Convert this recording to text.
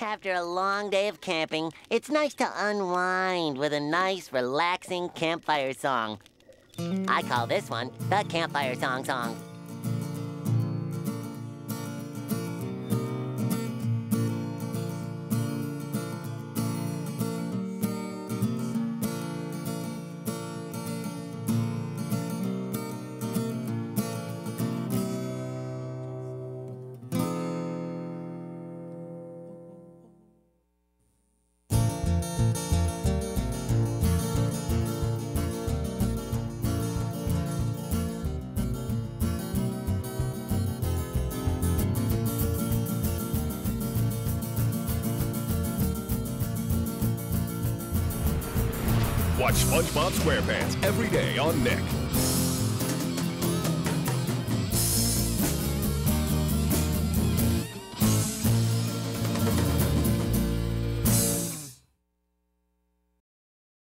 After a long day of camping, it's nice to unwind with a nice, relaxing campfire song. I call this one the Campfire Song Song. Watch SpongeBob SquarePants every day on Nick.